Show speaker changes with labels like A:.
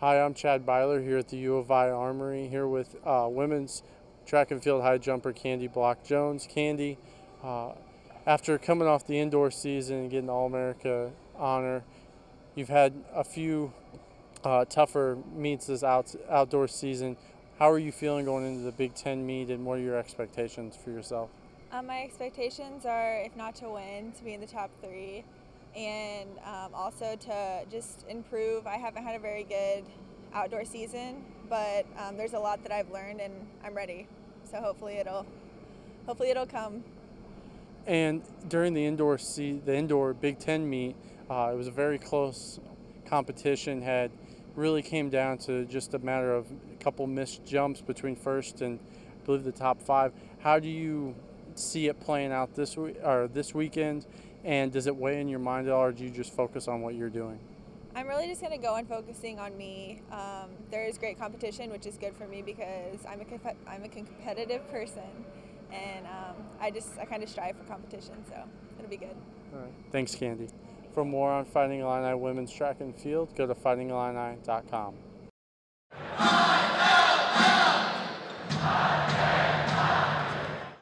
A: Hi, I'm Chad Byler here at the U of I Armory here with uh, women's track and field high jumper Kandi-Bloch Jones. Candy, uh, after coming off the indoor season and getting All America honor, you've had a few uh, tougher meets this out, outdoor season. How are you feeling going into the Big Ten meet and what are your expectations for yourself?
B: Um, my expectations are, if not to win, to be in the top three and um, also to just improve. I haven't had a very good outdoor season, but um, there's a lot that I've learned, and I'm ready. So hopefully it'll, hopefully it'll come.
A: And during the indoor see the indoor Big Ten meet, uh, it was a very close competition. Had really came down to just a matter of a couple missed jumps between first and I believe the top five. How do you see it playing out this week or this weekend? And does it weigh in your mind at all, or do you just focus on what you're doing?
B: I'm really just going to go on focusing on me. Um, there is great competition, which is good for me because I'm a I'm a competitive person, and um, I just I kind of strive for competition, so it'll be good.
A: All right. Thanks, Kandi. For more on Fighting Illini women's track and field, go to fightingillini.com.